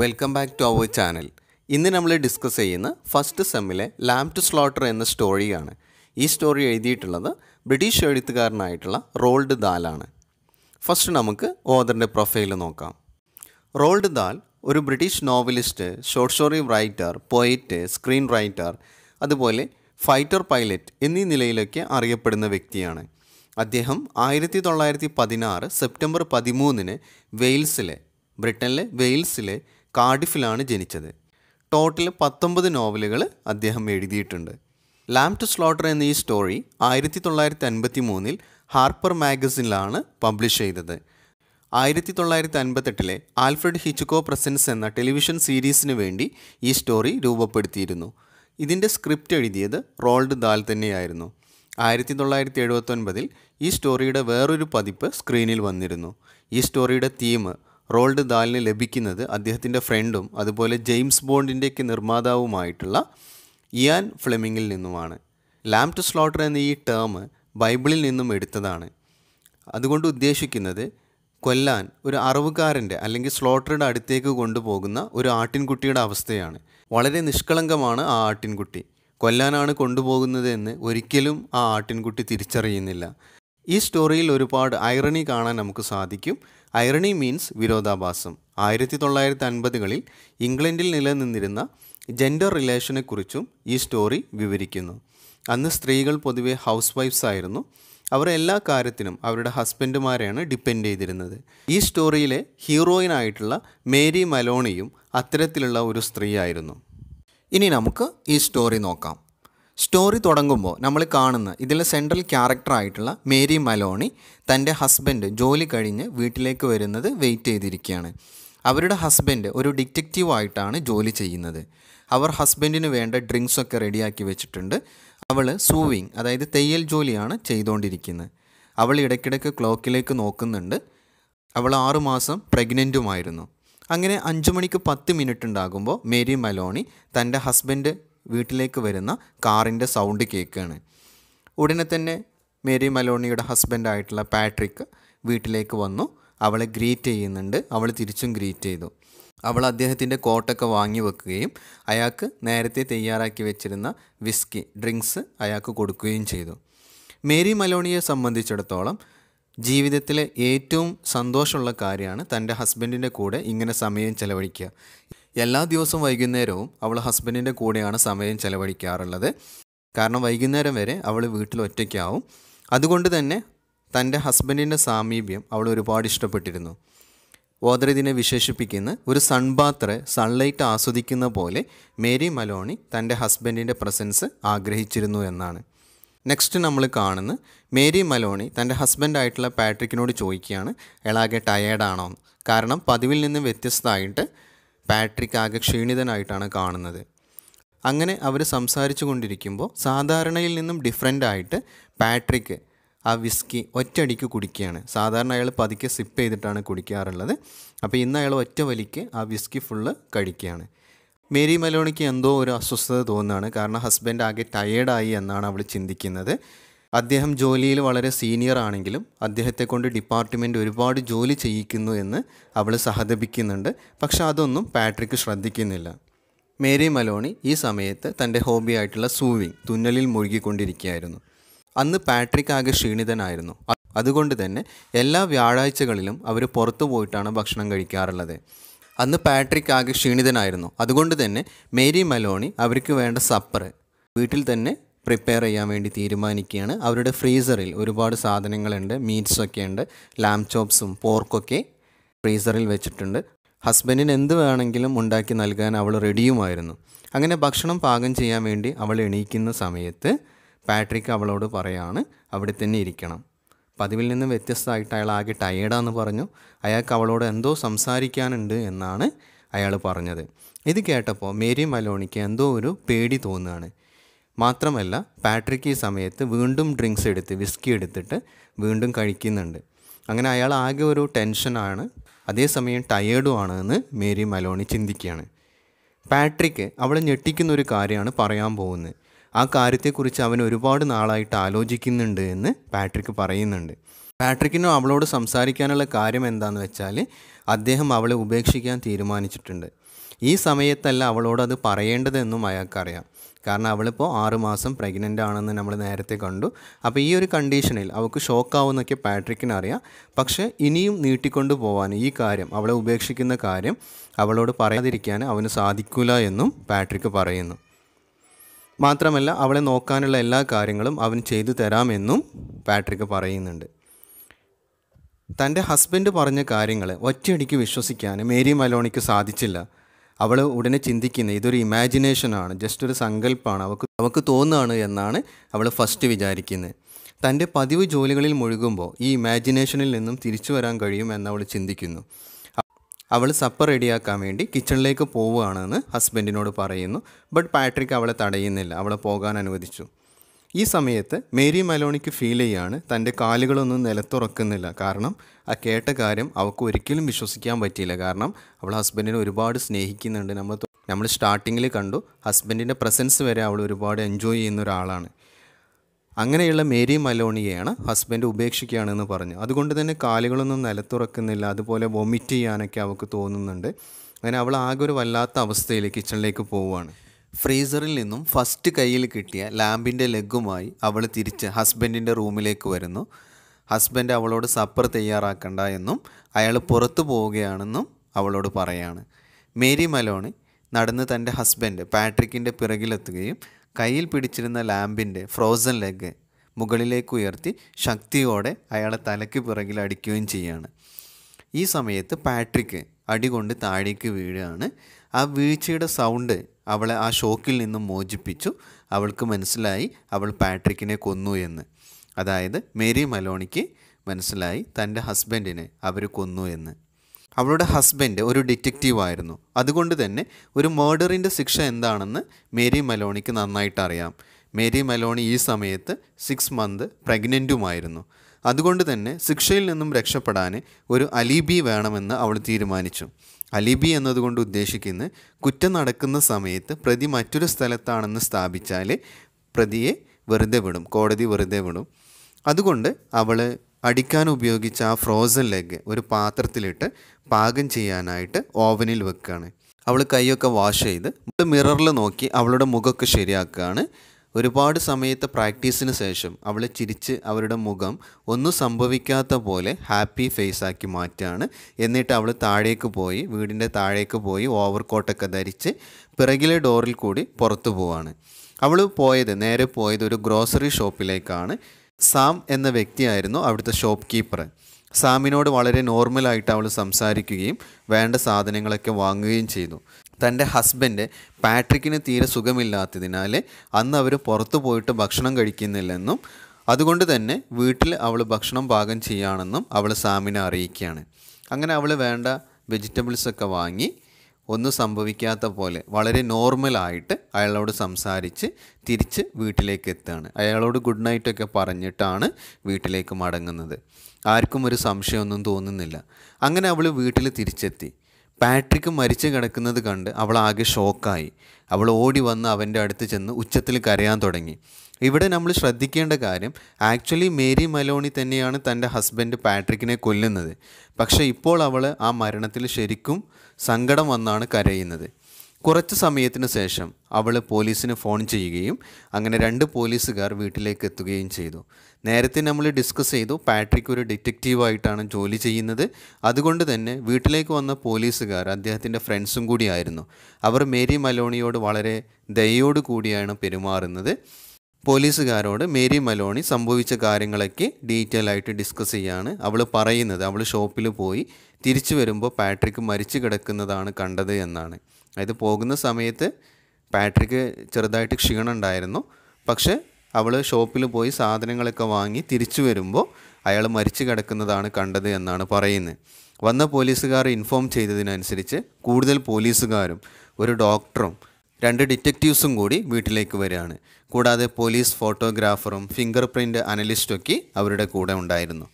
Welcome back to our channel ഇന്ന് നമ്മൾ discuss ചെയ്യുന്ന ഫസ്റ്റ് സെമ്മിലെ ലാംപ് ടു സ്ലോട്ടർ എന്ന സ്റ്റോറിയാണ് ഈ സ്റ്റോറി എഴുതിയിട്ടുള്ളത് ബ്രിട്ടീഷ് എഴുത്തുകാരനായിട്ടുള്ള റോൾഡ് ദാലാണ് ഫസ്റ്റ് നമുക്ക് ഓദറിന്റെ പ്രൊഫൈൽ നോക്കാം. റോൾഡ് ദാൽ ഒരു British novelist short story writer poet screen writer അതുപോലെ ഫൈറ്റർ പൈലറ്റ് എന്നീ നിലയിലൊക്കെ അറിയപ്പെടുന്ന വ്യക്തിയാണ്. അദ്ദേഹം ആയിരത്തി തൊള്ളായിരത്തി പതിനാറ് സെപ്റ്റംബർ പതിമൂന്നിന് വെയിൽസിലെ ബ്രിട്ടനിലെ വെയിൽസിലെ കാർഡിഫിലാണ് ജനിച്ചത്. ടോട്ടൽ പത്തൊമ്പത് നോവലുകൾ അദ്ദേഹം എഴുതിയിട്ടുണ്ട്. ലാം ടു സ്ലോട്ടർ എന്ന ഈ സ്റ്റോറി ആയിരത്തി തൊള്ളായിരത്തി അൻപത്തി മൂന്നിൽ ഹാർപ്പർ മാഗസിനിലാണ് പബ്ലിഷ് ചെയ്തത്. ആയിരത്തി തൊള്ളായിരത്തി അൻപത്തെട്ടിലെ ആൽഫ്രഡ് ഹിച്ചുക്കോ പ്രസൻസ് എന്ന ടെലിവിഷൻ സീരീസിന് വേണ്ടി ഈ സ്റ്റോറി രൂപപ്പെടുത്തിയിരുന്നു. ഇതിന്റെ സ്ക്രിപ്റ്റ് എഴുതിയത് റോൾഡ് ദാൽ തന്നെയായിരുന്നു. ആയിരത്തി തൊള്ളായിരത്തി എഴുപത്തൊൻപതിൽ ഈ സ്റ്റോറിയുടെ വേറൊരു പതിപ്പ് സ്ക്രീനിൽ വന്നിരുന്നു. ഈ സ്റ്റോറിയുടെ തീം റോൾഡ് ദാലിന് ലഭിക്കുന്നത് അദ്ദേഹത്തിന്റെ ഫ്രണ്ടും അതുപോലെ ജെയിംസ് ബോണ്ടിന്റെയൊക്കെ നിർമ്മാതാവുമായിട്ടുള്ള ഇയാൻ ഫ്ലെമിങ്ങിൽ നിന്നുമാണ്. ലാം ടു സ്ലോട്ടർ എന്ന ഈ ടേം ബൈബിളിൽ നിന്നും എടുത്തതാണ്. അതുകൊണ്ട് ഉദ്ദേശിക്കുന്നത് കൊല്ലാൻ ഒരു അറവുകാരന്റെ അല്ലെങ്കിൽ സ്ലോട്ടറുടെ അടുത്തേക്ക് കൊണ്ടുപോകുന്ന ഒരു ആട്ടിൻകുട്ടിയുടെ അവസ്ഥയാണ്. വളരെ നിഷ്കളങ്കമാണ് ആ ആട്ടിൻകുട്ടി. കൊല്ലാനാണ് കൊണ്ടുപോകുന്നത് എന്ന് ഒരിക്കലും ആ ആട്ടിൻകുട്ടി തിരിച്ചറിയുന്നില്ല. ഈ സ്റ്റോറിയിൽ ഒരുപാട് ഐറണി കാണാൻ നമുക്ക് സാധിക്കും. ഐറണി മീൻസ് വിരോധാഭാസം. ആയിരത്തി തൊള്ളായിരത്തി അൻപതുകളിൽ ഇംഗ്ലണ്ടിൽ നിലനിന്നിരുന്ന ജെൻഡർ റിലേഷനെക്കുറിച്ചും ഈ സ്റ്റോറി വിവരിക്കുന്നു. അന്ന് സ്ത്രീകൾ പൊതുവെ ഹൗസ് വൈഫ്സ് ആയിരുന്നു. അവർ എല്ലാ കാര്യത്തിനും അവരുടെ ഹസ്ബൻഡുമാരെയാണ് ഡിപ്പെൻഡ് ചെയ്തിരുന്നത്. ഈ സ്റ്റോറിയിലെ ഹീറോയിൻ ആയിട്ടുള്ള മേരി മലോണിയും അത്തരത്തിലുള്ള ഒരു സ്ത്രീയായിരുന്നു. ഇനി നമുക്ക് ഈ സ്റ്റോറി നോക്കാം. സ്റ്റോറി തുടങ്ങുമ്പോൾ നമ്മൾ കാണുന്ന ഇതിലെ സെൻട്രൽ ക്യാരക്ടറായിട്ടുള്ള മേരി മലോണി തന്റെ ഹസ്ബൻഡ് ജോലി കഴിഞ്ഞ് വീട്ടിലേക്ക് വരുന്നത് വെയിറ്റ് ചെയ്തിരിക്കുകയാണ്. അവരുടെ ഹസ്ബൻഡ് ഒരു ഡിറ്റക്റ്റീവായിട്ടാണ് ജോലി ചെയ്യുന്നത്. അവർ ഹസ്ബൻഡിന് വേണ്ട ഡ്രിങ്ക്സൊക്കെ റെഡിയാക്കി വെച്ചിട്ടുണ്ട്. അവൾ സൂവിങ് അതായത് തെയ്യൽ ജോലിയാണ് ചെയ്തുകൊണ്ടിരിക്കുന്നത്. അവൾ ഇടയ്ക്കിടയ്ക്ക് ക്ലോക്കിലേക്ക് നോക്കുന്നുണ്ട്. അവൾ ആറുമാസം പ്രഗ്നന്റുമായിരുന്നു അങ്ങനെ അഞ്ചു മണിക്ക് പത്ത് മിനിറ്റ് ഉണ്ടാകുമ്പോൾ മേരി മലോണി തന്റെ ഹസ്ബൻഡ് വീട്ടിലേക്ക് വരുന്ന കാറിന്റെ സൗണ്ട് കേൾക്കുകയാണ്. ഉടനെ തന്നെ മേരി മലോണിയുടെ ഹസ്ബൻഡായിട്ടുള്ള പാട്രിക്ക് വീട്ടിലേക്ക് വന്നു. അവളെ ഗ്രീറ്റ് ചെയ്യുന്നുണ്ട്. അവൾ തിരിച്ചും ഗ്രീറ്റ് ചെയ്തു. അവൾ അദ്ദേഹത്തിന്റെ കോട്ടൊക്കെ വാങ്ങി വെക്കുകയും അയാൾക്ക് നേരത്തെ തയ്യാറാക്കി വെച്ചിരുന്ന വിസ്കി ഡ്രിങ്ക്സ് അയാൾക്ക് കൊടുക്കുകയും ചെയ്തു. മേരി മലോണിയെ സംബന്ധിച്ചിടത്തോളം ജീവിതത്തിലെ ഏറ്റവും സന്തോഷമുള്ള കാര്യമാണ് തന്റെ ഹസ്ബൻഡിന്റെ കൂടെ ഇങ്ങനെ സമയം ചെലവഴിക്കുക. എല്ലാ ദിവസവും വൈകുന്നേരവും അവൾ ഹസ്ബൻഡിന്റെ കൂടെയാണ് സമയം ചെലവഴിക്കാറുള്ളത്. കാരണം വൈകുന്നേരം വരെ അവൾ വീട്ടിൽ ഒറ്റയ്ക്കാവും. അതുകൊണ്ട് തന്നെ തന്റെ ഹസ്ബൻഡിന്റെ സാമീപ്യം അവൾ ഒരുപാട് ഇഷ്ടപ്പെട്ടിരുന്നു. ഓദ്രദിനെ വിശേഷിപ്പിക്കുന്ന ഒരു സൺബാത്ര സൺലൈറ്റ് ആസ്വദിക്കുന്ന പോലെ മേരി മലോണി തന്റെ ഹസ്ബൻഡിന്റെ പ്രസൻസ് ആഗ്രഹിച്ചിരുന്നു എന്നാണ്. നെക്സ്റ്റ് നമ്മൾ കാണുന്നത് മേരി മലോണി തന്റെ ഹസ്ബൻഡായിട്ടുള്ള പാട്രിക്കിനോട് ചോദിക്കുകയാണ് എളാകെ ടയേർഡാണോ കാരണം പതിവിൽ നിന്ന് വ്യത്യസ്തമായിട്ട് പാട്രിക് ആകെ ക്ഷീണിതനായിട്ടാണ് കാണുന്നത്. അങ്ങനെ അവർ സംസാരിച്ചു കൊണ്ടിരിക്കുമ്പോൾ സാധാരണയിൽ നിന്നും ഡിഫറെന്റ് ആയിട്ട് പാട്രിക്ക് ആ വിസ്കി ഒറ്റയടിക്ക് കുടിക്കുകയാണ്. സാധാരണ അയാൾ പതുക്കെ സിപ്പ് ചെയ്തിട്ടാണ് കുടിക്കാറുള്ളത്. അപ്പോൾ ഇന്ന് അയാൾ ഒറ്റ വലിക്ക് ആ വിസ്കി ഫുള്ള് കഴിക്കുകയാണ്. മേരി മലോണിക്ക് എന്തോ ഒരു അസ്വസ്ഥത തോന്നുകയാണ്. കാരണം ഹസ്ബൻഡ് ആകെ ടയേർഡായി എന്നാണ് അവൾ ചിന്തിക്കുന്നത്. അദ്ദേഹം ജോലിയിൽ വളരെ സീനിയർ ആണെങ്കിലും അദ്ദേഹത്തെ കൊണ്ട് ഡിപ്പാർട്ട്മെന്റ് ഒരുപാട് ജോലി ചെയ്യിക്കുന്നു എന്ന് അവൾ സഹതപിക്കുന്നുണ്ട്. പക്ഷെ അതൊന്നും പാട്രിക്ക് ശ്രദ്ധിക്കുന്നില്ല. മേരി മലോണി ഈ സമയത്ത് തന്റെ ഹോബിയായിട്ടുള്ള സൂവിങ് തുന്നലിൽ മുഴുകിക്കൊണ്ടിരിക്കുകയായിരുന്നു. അന്ന് പാട്രിക് ആകെ ക്ഷീണിതനായിരുന്നു. അതുകൊണ്ട് തന്നെ എല്ലാ വ്യാഴാഴ്ചകളിലും അവർ പുറത്തു പോയിട്ടാണ് ഭക്ഷണം കഴിക്കാറുള്ളത്. അന്ന് പാട്രിക് ആകെ ക്ഷീണിതനായിരുന്നു. അതുകൊണ്ട് തന്നെ മേരി മലോണി അവർക്ക് വേണ്ട സപ്പർ വീട്ടിൽ തന്നെ പ്രിപ്പയർ ചെയ്യാൻ വേണ്ടി തീരുമാനിക്കുകയാണ്. അവരുടെ ഫ്രീസറിൽ ഒരുപാട് സാധനങ്ങളുണ്ട്. മീറ്റ്സൊക്കെ ഉണ്ട്. ലാം ചോപ്സും പോർക്കൊക്കെ ഫ്രീസറിൽ വെച്ചിട്ടുണ്ട്. ഹസ്ബൻഡിന് എന്ത് വേണമെങ്കിലും ഉണ്ടാക്കി നൽകാൻ അവൾ റെഡിയുമായിരുന്നു അങ്ങനെ ഭക്ഷണം പാകം ചെയ്യാൻ വേണ്ടി അവൾ എണീക്കുന്ന സമയത്ത് പാട്രിക് അവളോട് പറയാണ് അവിടെ തന്നെ ഇരിക്കണം. പതിവിൽ നിന്ന് വ്യത്യസ്തമായിട്ട് അയാൾ ആകെ ടയേർഡാന്ന് പറഞ്ഞു. അയാൾക്ക് അവളോട് എന്തോ സംസാരിക്കാനുണ്ട് എന്നാണ് അയാൾ പറഞ്ഞത്. ഇത് കേട്ടപ്പോൾ മേരി മലോണിക്ക് എന്തോ ഒരു പേടി തോന്നുകയാണ്. മാത്രമല്ല പാട്രിക്ക് ഈ സമയത്ത് വീണ്ടും ഡ്രിങ്ക്സ് എടുത്ത് വിസ്കി എടുത്തിട്ട് വീണ്ടും കഴിക്കുന്നുണ്ട്. അങ്ങനെ അയാൾ ആകെ ഒരു ടെൻഷനാണ്. അതേസമയം ടയേർഡുമാണ് എന്ന് മേരി മലോണി ചിന്തിക്കുകയാണ്. പാട്രിക്ക് അവളെ ഞെട്ടിക്കുന്ന ഒരു കാര്യമാണ് പറയാൻ പോകുന്നത്. ആ കാര്യത്തെക്കുറിച്ച് അവൻ ഒരുപാട് നാളായിട്ട് ആലോചിക്കുന്നുണ്ട് എന്ന് പാട്രിക്ക് പറയുന്നുണ്ട്. പാട്രിക്കിനും അവളോട് സംസാരിക്കാനുള്ള കാര്യം എന്താണെന്ന് വെച്ചാൽ അദ്ദേഹം അവളെ ഉപേക്ഷിക്കാൻ തീരുമാനിച്ചിട്ടുണ്ട്. ഈ സമയത്തല്ല അവളോട് അത് പറയേണ്ടതെന്നും അയാൾക്കറിയാം. കാരണം അവളിപ്പോൾ ആറുമാസം പ്രഗ്നന്റ് ആണെന്ന് നമ്മൾ നേരത്തെ കണ്ടു. അപ്പോൾ ഈ ഒരു കണ്ടീഷനിൽ അവൾക്ക് ഷോക്കാവുന്നൊക്കെ പാട്രിക്കിന് അറിയാം. പക്ഷേ ഇനിയും നീട്ടിക്കൊണ്ടു പോകാൻ ഈ കാര്യം അവളെ ഉപേക്ഷിക്കുന്ന കാര്യം അവളോട് പറയാതിരിക്കാൻ അവന് സാധിക്കില്ല എന്നും പാട്രിക്ക് പറയുന്നു. മാത്രമല്ല അവളെ നോക്കാനുള്ള എല്ലാ കാര്യങ്ങളും അവൻ ചെയ്തു തരാമെന്നും പാട്രിക്ക് പറയുന്നുണ്ട്. തന്റെ ഹസ്ബൻഡ് പറഞ്ഞ കാര്യങ്ങൾ ഒറ്റയടിക്ക് വിശ്വസിക്കാൻ മേരി മലോണിക്ക് സാധിച്ചില്ല. അവൾ ഉടനെ ചിന്തിക്കുന്നത് ഇതൊരു ഇമാജിനേഷനാണ് ജസ്റ്റ് ഒരു സങ്കല്പമാണ് അവൾക്ക് അവൾക്ക് തോന്നുകയാണ് എന്നാണ് അവൾ ഫസ്റ്റ് വിചാരിക്കുന്നത്. തന്റെ പതിവ് ജോലികളിൽ മുഴുകുമ്പോൾ ഈ ഇമാജിനേഷനിൽ നിന്നും തിരിച്ചു വരാൻ കഴിയും എന്നവൾ ചിന്തിക്കുന്നു. അവൾ സപ്പർ റെഡിയാക്കാൻ വേണ്ടി കിച്ചണിലേക്ക് പോവുകയാണെന്ന് ഹസ്ബൻഡിനോട് പറയുന്നു ബട്ട് പാട്രിക് അവളെ തടയുന്നില്ല അവളെ പോകാൻ അനുവദിച്ചു. ഈ സമയത്ത് മേരി മലോണിക്ക് ഫീൽ ചെയ്യാണ് തന്റെ കാലുകളൊന്നും നിലത്തുറക്കുന്നില്ല. കാരണം ആ കേട്ട കാര്യം അവൾക്ക് ഒരിക്കലും വിശ്വസിക്കാൻ പറ്റിയില്ല. കാരണം അവൾ ഹസ്ബൻഡിനെ ഒരുപാട് സ്നേഹിക്കുന്നുണ്ട്. നമ്മൾ നമ്മൾ സ്റ്റാർട്ടിങ്ങിൽ കണ്ടു ഹസ്ബൻഡിന്റെ പ്രസൻസ് വരെ അവൾ ഒരുപാട് എൻജോയ് ചെയ്യുന്ന ഒരാളാണ്. അങ്ങനെയുള്ള മേരി മലോണിയെയാണ് ഹസ്ബൻഡ് ഉപേക്ഷിക്കുകയാണെന്ന് പറഞ്ഞു. അതുകൊണ്ട് തന്നെ കാലുകളൊന്നും നിലത്തുറക്കുന്നില്ല അതുപോലെ വൊമിറ്റ് ചെയ്യാനൊക്കെ അവൾക്ക് തോന്നുന്നുണ്ട്. അങ്ങനെ അവൾ ആകെ ഒരു വല്ലാത്ത അവസ്ഥയിൽ കിച്ചണിലേക്ക് പോവുകയാണ്. ഫ്രീസറിൽ നിന്നും ഫസ്റ്റ് കയ്യിൽ കിട്ടിയ ലാമ്പിന്റെ ലെഗുമായി അവൾ തിരിച്ച് ഹസ്ബൻഡിന്റെ റൂമിലേക്ക് വരുന്നു. ഹസ്ബൻഡ് അവളോട് സപ്പർ തയ്യാറാക്കണ്ട എന്നും അയാൾ പുറത്തു പോവുകയാണെന്നും അവളോട് പറയാണ്. മേരി മലോണി നടന്ന് തന്റെ ഹസ്ബൻഡ് പാട്രിക്കിന്റെ പിറകിലെത്തുകയും കയ്യിൽ പിടിച്ചിരുന്ന ലാമ്പിന്റെ ഫ്രോസൺ ലെഗ് മുകളിലേക്ക് ഉയർത്തി ശക്തിയോടെ അയാളെ തലയ്ക്ക് പിറകിൽ അടിക്കുകയും ചെയ്യാണ്. ഈ സമയത്ത് പാട്രിക്ക് അടികൊണ്ട് താഴേക്ക് വീഴുകയാണ് ആ വീഴ്ചയുടെ സൗണ്ട് അവളെ ആ ഷോക്കിൽ നിന്നും മോചിപ്പിച്ചു. അവൾക്ക് മനസ്സിലായി അവൾ പാട്രിക്കിനെ കൊന്നു എന്ന്. അതായത് മേരി മലോണിക്ക് മനസ്സിലായി തന്റെ ഹസ്ബൻഡിനെ അവർ കൊന്നു എന്ന്. അവളുടെ ഹസ്ബൻഡ് ഒരു ഡിറ്റക്റ്റീവായിരുന്നു അതുകൊണ്ട് തന്നെ ഒരു മേർഡറിന്റെ ശിക്ഷ എന്താണെന്ന് മേരി മലോണിക്ക് നന്നായിട്ട് അറിയാം. മേരി മലോണി ഈ സമയത്ത് സിക്സ് മന്ത് പ്രഗ്നന്റുമായിരുന്നു അതുകൊണ്ട് തന്നെ ശിക്ഷയിൽ നിന്നും രക്ഷപ്പെടാൻ ഒരു അലീബി വേണമെന്ന് അവൾ തീരുമാനിച്ചു. അലിബി എന്നതുകൊണ്ട് ഉദ്ദേശിക്കുന്നത് കുറ്റം നടക്കുന്ന സമയത്ത് പ്രതി മറ്റൊരു സ്ഥലത്താണെന്ന് സ്ഥാപിച്ചാൽ പ്രതിയെ വെറുതെ വിടും കോടതി വെറുതെ വിടും. അതുകൊണ്ട് അവൾ അടിക്കാൻ ഉപയോഗിച്ച ആ ഫ്രോസൺ ലെഗ് ഒരു പാത്രത്തിലിട്ട് പാകം ചെയ്യാനായിട്ട് ഓവനിൽ വെക്കുകയാണ്. അവൾ കൈയൊക്കെ വാഷ് ചെയ്ത് മിററിൽ നോക്കി അവളുടെ മുഖമൊക്കെ ശരിയാക്കുകയാണ്. ഒരുപാട് സമയത്തെ പ്രാക്ടീസിന് ശേഷം അവൾ ചിരിച്ച് അവരുടെ മുഖം ഒന്നും സംഭവിക്കാത്ത പോലെ ഹാപ്പി ഫേസ് ആക്കി മാറ്റുകയാണ് എന്നിട്ട് അവൾ താഴേക്ക് പോയി വീടിന്റെ താഴേക്ക് പോയി ഓവർ കോട്ടൊക്കെ ധരിച്ച് പിറകിലെ ഡോറിൽ കൂടി പുറത്തു പോവാണ്. അവൾ പോയത് നേരെ പോയത് ഒരു ഗ്രോസറി ഷോപ്പിലേക്കാണ്. സാം എന്ന വ്യക്തിയായിരുന്നു അവിടുത്തെ ഷോപ്പ് കീപ്പർ സാമിനോട് വളരെ നോർമലായിട്ട് അവൾ സംസാരിക്കുകയും വേണ്ട സാധനങ്ങളൊക്കെ വാങ്ങുകയും ചെയ്തു. തന്റെ ഹസ്ബൻഡ് പാട്രിക്കിന് തീരെ സുഖമില്ലാത്തതിനാൽ അന്ന് അവർ പുറത്തു പോയിട്ട് ഭക്ഷണം കഴിക്കുന്നില്ലെന്നും അതുകൊണ്ട് തന്നെ വീട്ടിൽ അവൾ ഭക്ഷണം പാകം ചെയ്യുകയാണെന്നും അവൾ സാമിനെ അറിയിക്കുകയാണ്. അങ്ങനെ അവൾ വേണ്ട വെജിറ്റബിൾസൊക്കെ വാങ്ങി ഒന്നും സംഭവിക്കാത്ത പോലെ വളരെ നോർമലായിട്ട് അയാളോട് സംസാരിച്ച് തിരിച്ച് വീട്ടിലേക്ക് എത്തുകയാണ്. അയാളോട് ഗുഡ് നൈറ്റൊക്കെ പറഞ്ഞിട്ടാണ് വീട്ടിലേക്ക് മടങ്ങുന്നത്. ആർക്കും ഒരു സംശയമൊന്നും തോന്നുന്നില്ല. അങ്ങനെ അവൾ വീട്ടിൽ തിരിച്ചെത്തി. പാട്രിക്ക് മരിച്ചു കിടക്കുന്നത് കണ്ട് അവൾ ആകെ ഷോക്കായി. അവൾ ഓടി വന്ന് അവന്റെ അടുത്ത് ചെന്ന് ഉച്ചത്തിൽ കരയാൻ തുടങ്ങി. ഇവിടെ നമ്മൾ ശ്രദ്ധിക്കേണ്ട കാര്യം ആക്ച്വലി മേരി മലോണി തന്നെയാണ് തന്റെ ഹസ്ബൻഡ് പാട്രിക്കിനെ കൊല്ലുന്നത്. പക്ഷേ ഇപ്പോൾ അവൾ ആ മരണത്തിൽ ശരിക്കും സങ്കടം വന്നാണ് കരയുന്നത്. കുറച്ച് സമയത്തിന് ശേഷം അവൾ പോലീസിന് ഫോൺ ചെയ്യുകയും അങ്ങനെ രണ്ട് പോലീസുകാർ വീട്ടിലേക്ക് എത്തുകയും ചെയ്തു. നേരത്തെ നമ്മൾ ഡിസ്കസ് ചെയ്തു പാട്രിക് ഒരു ഡിറ്റക്റ്റീവായിട്ടാണ് ജോലി ചെയ്യുന്നത്. അതുകൊണ്ട് തന്നെ വീട്ടിലേക്ക് വന്ന പോലീസുകാർ അദ്ദേഹത്തിന്റെ ഫ്രണ്ട്സും കൂടിയായിരുന്നു അവർ മേരി മലോണിയോട് വളരെ ദയോടു കൂടിയാണ് പെരുമാറുന്നത്. പോലീസുകാരോട് മേരി മലോണി സംഭവിച്ച കാര്യങ്ങളൊക്കെ ഡീറ്റെയിൽ ആയിട്ട് ഡിസ്കസ് ചെയ്യാണ് അവൾ പറയുന്നത്. അവൾ ഷോപ്പിൽ പോയി തിരിച്ചു വരുമ്പോൾ പാട്രിക് മരിച്ചു കിടക്കുന്നതാണ് കണ്ടത് എന്നാണ്. അതായത് പോകുന്ന സമയത്ത് പാട്രിക്ക് ചെറുതായിട്ട് ക്ഷീണം ഉണ്ടായിരുന്നു. പക്ഷേ അവൾ ഷോപ്പിൽ പോയി സാധനങ്ങളൊക്കെ വാങ്ങി തിരിച്ചു വരുമ്പോൾ അയാൾ മരിച്ചു കിടക്കുന്നതാണ് കണ്ടത് എന്നാണ് പറയുന്നത്. വന്ന പോലീസുകാർ ഇൻഫോം ചെയ്തതിനനുസരിച്ച് കൂടുതൽ പോലീസുകാരും ഒരു ഡോക്ടറും രണ്ട് ഡിറ്റക്റ്റീവ്സും കൂടി വീട്ടിലേക്ക് വരികയാണ്. കൂടാതെ പോലീസ് ഫോട്ടോഗ്രാഫറും ഫിംഗർ പ്രിന്റ് അനലിസ്റ്റൊക്കെ അവരുടെ കൂടെ ഉണ്ടായിരുന്നു.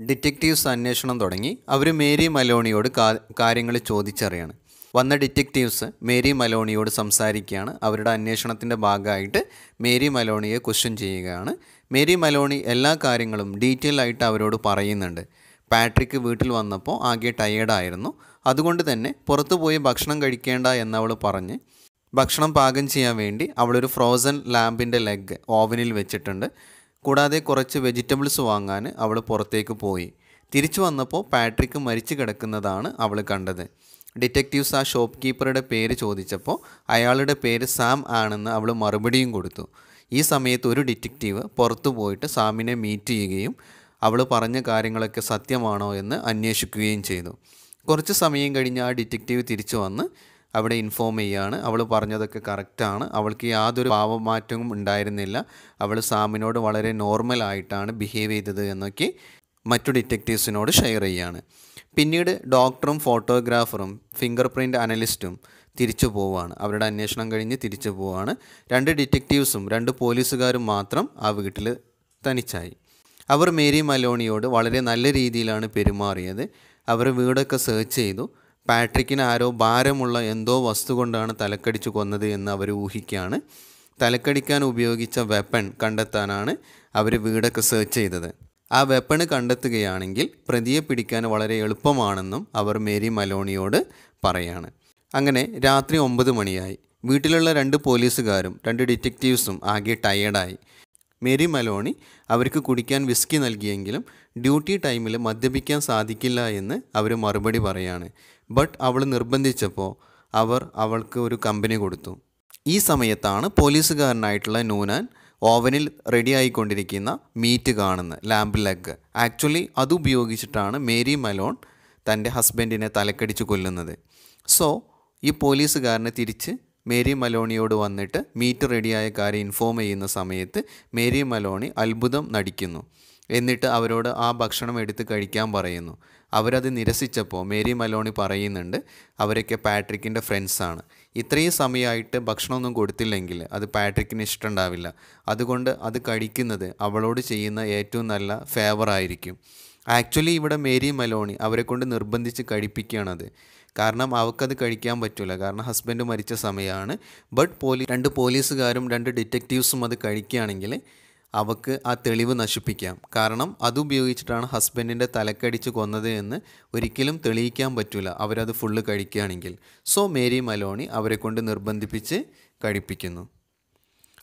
ഡിറ്റക്റ്റീവ്സ് അന്വേഷണം തുടങ്ങി അവർ മേരി മലോണിയോട് കാര്യങ്ങൾ ചോദിച്ചറിയാണ്. വന്ന ഡിറ്റക്റ്റീവ്സ് മേരി മലോണിയോട് സംസാരിക്കുകയാണ്. അവരുടെ അന്വേഷണത്തിന്റെ ഭാഗമായിട്ട് മേരി മലോണിയെ ക്വസ്റ്റ്യൻ ചെയ്യുകയാണ്. മേരി മലോണി എല്ലാ കാര്യങ്ങളും ഡീറ്റെയിൽ ആയിട്ട് അവരോട് പറയുന്നുണ്ട്. പാട്രിക്ക് വീട്ടിൽ വന്നപ്പോൾ ആകെ ടയേർഡായിരുന്നു അതുകൊണ്ട് തന്നെ പുറത്തു പോയി ഭക്ഷണം കഴിക്കേണ്ട എന്നവൾ പറഞ്ഞ് ഭക്ഷണം പാകം ചെയ്യാൻ വേണ്ടി അവളൊരു ഫ്രോസൺ ലാമ്പിന്റെ ലെഗ് ഓവനിൽ വെച്ചിട്ടുണ്ട്. കൂടാതെ കുറച്ച് വെജിറ്റബിൾസ് വാങ്ങാൻ അവൾ പുറത്തേക്ക് പോയി. തിരിച്ചു വന്നപ്പോൾ പാട്രിക്ക് മരിച്ചു കിടക്കുന്നതാണ് അവൾ കണ്ടത്. ഡിറ്റക്റ്റീവ്സ് ആ ഷോപ്പ് കീപ്പറുടെ പേര് ചോദിച്ചപ്പോൾ അയാളുടെ പേര് സാം ആണെന്ന് അവൾ മറുപടിയും കൊടുത്തു. ഈ സമയത്ത് ഒരു ഡിറ്റക്റ്റീവ് പുറത്തു പോയിട്ട് സാമിനെ മീറ്റ് ചെയ്യുകയും അവൾ പറഞ്ഞ കാര്യങ്ങളൊക്കെ സത്യമാണോ എന്ന് അന്വേഷിക്കുകയും ചെയ്തു. കുറച്ച് സമയം കഴിഞ്ഞ് ആ ഡിറ്റക്റ്റീവ് തിരിച്ചു വന്ന് അവിടെ ഇൻഫോം ചെയ്യാണ്. അവൾ പറഞ്ഞതൊക്കെ കറക്റ്റാണ് അവൾക്ക് യാതൊരു ഭാവമാറ്റവും ഉണ്ടായിരുന്നില്ല. അവൾ സാമിനോട് വളരെ നോർമലായിട്ടാണ് ബിഹേവ് ചെയ്തത് എന്നൊക്കെ മറ്റു ഡിറ്റക്റ്റീവ്സിനോട് ഷെയർ ചെയ്യുകയാണ് പിന്നീട് ഡോക്ടറും ഫോട്ടോഗ്രാഫറും ഫിംഗർ പ്രിന്റ് അനലിസ്റ്റും തിരിച്ചു പോവുകയാണ്. അവരുടെ അന്വേഷണം കഴിഞ്ഞ് തിരിച്ചു പോവുകയാണ്. രണ്ട് ഡിറ്റക്റ്റീവ്സും രണ്ട് പോലീസുകാരും മാത്രം ആ വീട്ടിൽ തനിച്ചായി. അവർ മേരി മലോണിയോട് വളരെ നല്ല രീതിയിലാണ് പെരുമാറിയത്. അവർ വീടൊക്കെ സെർച്ച് ചെയ്തു. പാട്രിക്കിന് ആരോ ഭാരമുള്ള എന്തോ വസ്തു കൊണ്ടാണ് തലക്കടിച്ചു കൊന്നത് എന്ന് അവർ ഊഹിക്കുകയാണ്. തലക്കടിക്കാൻ ഉപയോഗിച്ച വെപ്പൺ കണ്ടെത്താനാണ് അവർ വീടൊക്കെ സെർച്ച് ചെയ്തത്. ആ വെപ്പണ് കണ്ടെത്തുകയാണെങ്കിൽ പ്രതിയെ പിടിക്കാൻ വളരെ എളുപ്പമാണെന്നും അവർ മേരി മലോണിയോട് പറയാണ്. അങ്ങനെ രാത്രി ഒമ്പത് മണിയായി. വീട്ടിലുള്ള രണ്ട് പോലീസുകാരും രണ്ട് ഡിറ്റക്റ്റീവ്സും ആകെ ടയേർഡായി മേരി മലോണി അവർക്ക് കുടിക്കാൻ വിസ്കി നൽകിയെങ്കിലും ഡ്യൂട്ടി ടൈമിൽ മദ്യപിക്കാൻ സാധിക്കില്ല എന്ന് അവർ മറുപടി പറയാണ്. ബട്ട് അവൾ നിർബന്ധിച്ചപ്പോൾ അവർ അവൾക്ക് ഒരു കമ്പനി കൊടുത്തു. ഈ സമയത്താണ് പോലീസുകാരനായിട്ടുള്ള നൂനാൻ ഓവനിൽ റെഡി ആയിക്കൊണ്ടിരിക്കുന്ന മീറ്റ് കാണുന്ന ലാമ്പ് ലെഗ് ആക്ച്വലി അത് ഉപയോഗിച്ചിട്ടാണ് മേരി മലോൺ തന്റെ ഹസ്ബൻഡിനെ തലക്കടിച്ച് കൊല്ലുന്നത്. സോ ഈ പോലീസുകാരനെ തിരിച്ച് മേരി മലോണിയോട് വന്നിട്ട് മീറ്റ് റെഡിയായ കാര്യം ഇൻഫോം ചെയ്യുന്ന സമയത്ത് മേരി മലോണി അത്ഭുതം നടിക്കുന്നു. എന്നിട്ട് അവരോട് ആ ഭക്ഷണം എടുത്ത് കഴിക്കാൻ പറയുന്നു. അവരത് നിരസിച്ചപ്പോൾ മേരി മലോണി പറയുന്നുണ്ട് അവരൊക്കെ പാട്രിക്കിന്റെ ഫ്രണ്ട്സാണ് ഇത്രയും സമയമായിട്ട് ഭക്ഷണമൊന്നും കൊടുത്തില്ലെങ്കിൽ അത് പാട്രിക്കിന് ഇഷ്ടമുണ്ടാവില്ല. അതുകൊണ്ട് അത് കഴിക്കുന്നത് അവളോട് ചെയ്യുന്ന ഏറ്റവും നല്ല ഫേവർ ആയിരിക്കും. ആക്ച്വലി ഇവിടെ മേരി മലോണി അവരെ കൊണ്ട് നിർബന്ധിച്ച് കഴിപ്പിക്കുകയാണത്. കാരണം അവൾക്കത് കഴിക്കാൻ പറ്റില്ല കാരണം ഹസ്ബൻഡ് മരിച്ച സമയമാണ്. ബട്ട് പോലീസ് രണ്ട് പോലീസുകാരും രണ്ട് ഡിറ്റക്റ്റീവ്സും അത് കഴിക്കുകയാണെങ്കിൽ അവക്ക് ആ തെളിവ് നശിപ്പിക്കാം. കാരണം അതുപയോഗിച്ചിട്ടാണ് ഹസ്ബൻഡിന്റെ തലക്കടിച്ച് കൊന്നത് എന്ന് ഒരിക്കലും തെളിയിക്കാൻ പറ്റില്ല അവരത് ഫുള്ള് കഴിക്കുകയാണെങ്കിൽ. സോ മേരി മലോണി അവരെ കൊണ്ട് നിർബന്ധിപ്പിച്ച് കഴിപ്പിക്കുന്നു.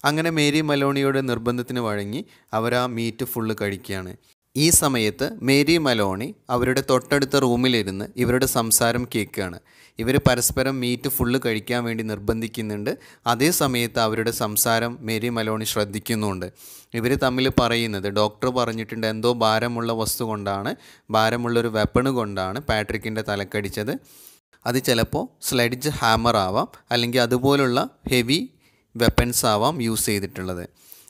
അങ്ങനെ മേരി മലോണിയുടെ നിർബന്ധത്തിന് വഴങ്ങി അവർ ആ മീറ്റ് ഫുള്ള് കഴിക്കുകയാണ്. ഈ സമയത്ത് മേരി മലോണി അവരുടെ തൊട്ടടുത്ത റൂമിലിരുന്ന് ഇവരുടെ സംസാരം കേൾക്കുകയാണ്. ഇവർ പരസ്പരം മീറ്റ് ഫുള്ള് കഴിക്കാൻ വേണ്ടി നിർബന്ധിക്കുന്നുണ്ട്. അതേ സമയത്ത് അവരുടെ സംസാരം മേരി മലോണി ശ്രദ്ധിക്കുന്നുണ്ട്. ഇവർ തമ്മിൽ പറയുന്നത് ഡോക്ടർ പറഞ്ഞിട്ടുണ്ട് എന്തോ ഭാരമുള്ള വസ്തു കൊണ്ടാണ് ഭാരമുള്ളൊരു വെപ്പണ് കൊണ്ടാണ് പാട്രിക്കിന്റെ തലക്കടിച്ചത്. അത് ചിലപ്പോൾ സ്ലഡ്ജ് ഹാമർ ആവാം അല്ലെങ്കിൽ അതുപോലുള്ള ഹെവി വെപ്പൺസ് ആവാം യൂസ് ചെയ്തിട്ടുള്ളത്.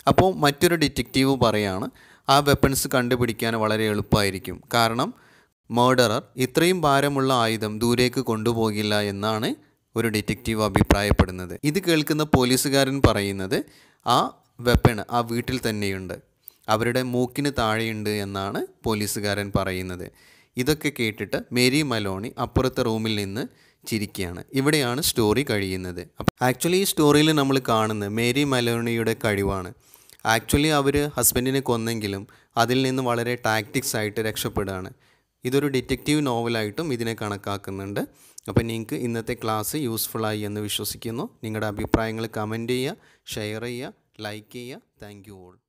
അപ്പോൾ മറ്റൊരു ഡിറ്റക്റ്റീവ് പറയാണ് ആ വെപ്പൺസ് കണ്ടുപിടിക്കാൻ വളരെ എളുപ്പമായിരിക്കും. കാരണം മേർഡറർ ഇത്രയും ഭാരമുള്ള ആയുധം ദൂരേക്ക് കൊണ്ടുപോകില്ല എന്നാണ് ഒരു ഡിറ്റക്റ്റീവ് അഭിപ്രായപ്പെടുന്നത്. ഇത് കേൾക്കുന്ന പോലീസുകാരൻ പറയുന്നത് ആ വെപ്പൺ ആ വീട്ടിൽ തന്നെയുണ്ട്. അവരുടെ മൂക്കിന് താഴെയുണ്ട് എന്നാണ് പോലീസുകാരൻ പറയുന്നത്. ഇതൊക്കെ കേട്ടിട്ട് മേരി മലോണി അപ്പുറത്തെ റൂമിൽ നിന്ന് ചിരിക്കുകയാണ്. ഇവിടെയാണ് സ്റ്റോറി കഴിയുന്നത്. ആക്ച്വലി ഈ സ്റ്റോറിയിൽ നമ്മൾ കാണുന്നത് മേരി മലോണിയുടെ കഴിവാണ്. ആക്ച്വലി അവർ ഹസ്ബൻഡിനെ കൊന്നെങ്കിലും അതിൽ നിന്ന് വളരെ ടാക്റ്റിക്സ് ആയിട്ട് രക്ഷപ്പെടുകയാണ്. ഇതൊരു ഡിറ്റക്റ്റീവ് നോവലായിട്ടും ഇതിനെ കണക്കാക്കുന്നുണ്ട്. അപ്പോൾ നിങ്ങൾക്ക് ഇന്നത്തെ ക്ലാസ് യൂസ്ഫുള്ളായി എന്ന് വിശ്വസിക്കുന്നു. നിങ്ങളുടെ അഭിപ്രായങ്ങൾ കമന്റ് ചെയ്യുക ഷെയർ ചെയ്യുക ലൈക്ക് ചെയ്യുക. Thank you all